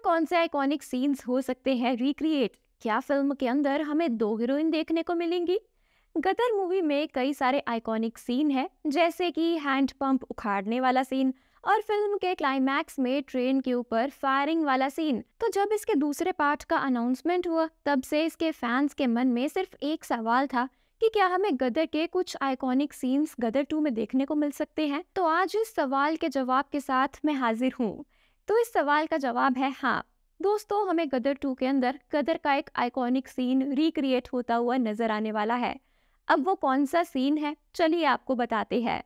कौन से iconic scenes हो सकते हैं रिक्रिएट क्या फ़िल्म के अंदर हमें दो हीरोइन देखने को मिलेंगी? गदर मूवी में कई सारे आइकॉनिक सीन है, जैसे कि हैंड पंप उखाड़ने वाला सीन और फ़िल्म के क्लाइमैक्स में ट्रेन के ऊपर फायरिंग वाला सीन तो जब इसके दूसरे पार्ट का अनाउंसमेंट हुआ, तब से इसके फैंस के मन में सिर्फ़ एक सवाल था कि क्या हमें गदर के कुछ आइकॉनिक सीन्स गदर टू में देखने को मिल सकते हैं? तो आज इस सवाल के जवाब के साथ मैं हाजिर हूँ। तो इस सवाल का जवाब है हाँ। दोस्तों, हमें गदर टू के अंदर गदर का एक आइकॉनिक सीन रिक्रिएट होता हुआ नज़र आने वाला है। अब वो कौन सा सीन है, चलिए आपको बताते हैं।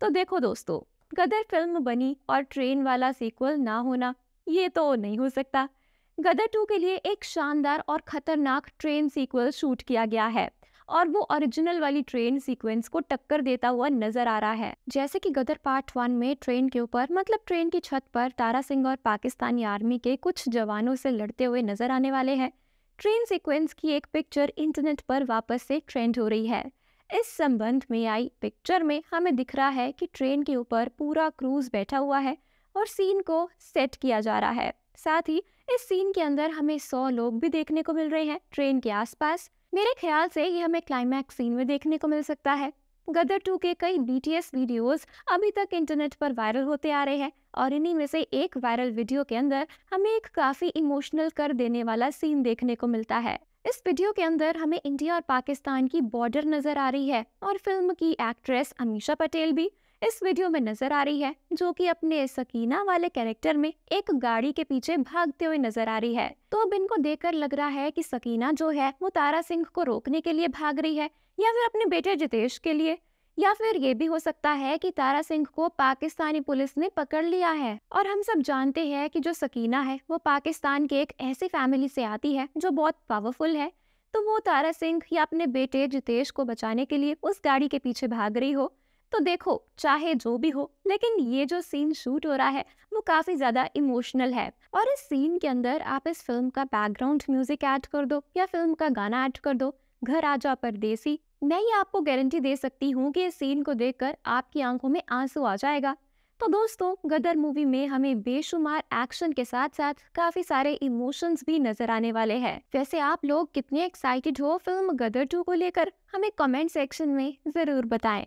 तो देखो दोस्तों, गदर फ़िल्म बनी और ट्रेन वाला सीक्वल ना होना, ये तो नहीं हो सकता। गदर टू के लिए एक शानदार और खतरनाक ट्रेन सीक्वल शूट किया गया है। और वो ओरिजिनल वाली ट्रेन सीक्वेंस को टक्कर देता हुआ नज़र आ रहा है। जैसे कि गदर पार्ट वन में ट्रेन के ऊपर मतलब ट्रेन की छत पर तारा सिंह और पाकिस्तानी आर्मी के कुछ जवानों से लड़ते हुए नज़र आने वाले हैं। ट्रेन सीक्वेंस की एक पिक्चर इंटरनेट पर वापस से ट्रेंड हो रही है। इस संबंध में आई पिक्चर में हमें दिख रहा है कि ट्रेन के ऊपर पूरा क्रूज बैठा हुआ है और सीन को सेट किया जा रहा है। साथ ही इस सीन के अंदर हमें सौ लोग भी देखने को मिल रहे हैं ट्रेन के आसपास। मेरे ख्याल से ये हमें क्लाइमैक्स सीन में देखने को मिल सकता है। गदर टू के कई बीटीएस वीडियोस अभी तक इंटरनेट पर वायरल होते आ रहे हैं और इन्हीं में से एक वायरल वीडियो के अंदर हमें एक काफ़ी इमोशनल कर देने वाला सीन देखने को मिलता है। इस वीडियो के अंदर हमें इंडिया और पाकिस्तान की बॉर्डर नज़र आ रही है और फ़िल्म की एक्ट्रेस अमीशा पटेल भी। इस वीडियो में नज़र आ रही है, जो कि अपने सकीना वाले कैरेक्टर में एक गाड़ी के पीछे भागते हुए नज़र आ रही है। तो अब इनको देखकर लग रहा है कि सकीना जो है, वो तारा सिंह को रोकने के लिए भाग रही है, या फिर अपने बेटे जितेश के लिए। या फिर ये भी हो सकता है कि तारा सिंह को पाकिस्तानी पुलिस ने पकड़ लिया है। और हम सब जानते हैं कि जो सकीना है, वो पाकिस्तान के एक ऐसी फैमिली से आती है, जो बहुत पावरफुल है। तो वो तारा सिंह या अपने बेटे जितेश को बचाने के लिए उस गाड़ी के पीछे भाग रही हो तो देखो, चाहे जो भी हो, लेकिन ये जो सीन शूट हो रहा है, वो काफ़ी ज़्यादा इमोशनल है। और इस सीन के अंदर आप इस फ़िल्म का बैकग्राउंड म्यूज़िक ऐड कर दो या फ़िल्म का गाना ऐड कर दो। घर आ जा परदेसी। मैं ये आपको गारंटी दे सकती हूँ कि इस सीन को देखकर आपकी आँखों में आँसू आ जाएगा। तो दोस्तों, गदर मूवी में हमें बेशुमार एक्शन के साथ साथ काफ़ी सारे इमोशंस भी नज़र आने वाले हैं। वैसे आप लोग कितने एक्साइटेड हो फ़िल्म गदर टू को लेकर? हमें कमेंट सेक्शन में ज़रूर बताएँ।